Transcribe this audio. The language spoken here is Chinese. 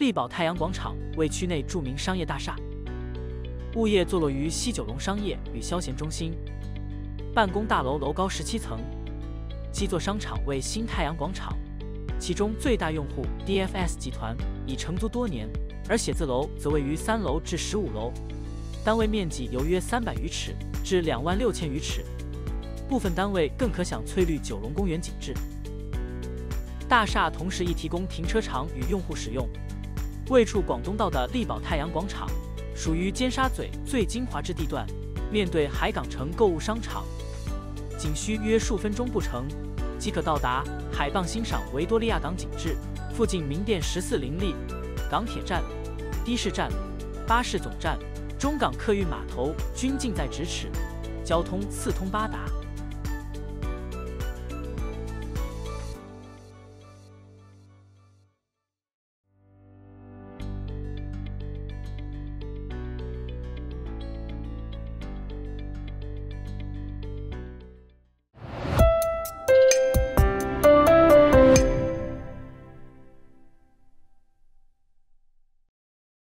力宝太阳广场为区内著名商业大厦，物业坐落于西九龙商业与休闲中心，办公大楼楼高十七层，基座商场为新太阳广场，其中最大用户 DFS 集团已承租多年，而写字楼则位于三楼至十五楼，单位面积由约三百余尺至两万六千余尺，部分单位更可享翠绿九龙公园景致。大厦同时亦提供停车场与用户使用。位处广东道的力宝太阳广场，属于尖沙咀最精华之地段，面对海港城购物商场，仅需约数分钟步程即可到达海傍欣赏维多利亚港景致。附近名店十四林立，港铁站、的士站、巴士总站、中港客运码头均近在咫尺，交通四通八达。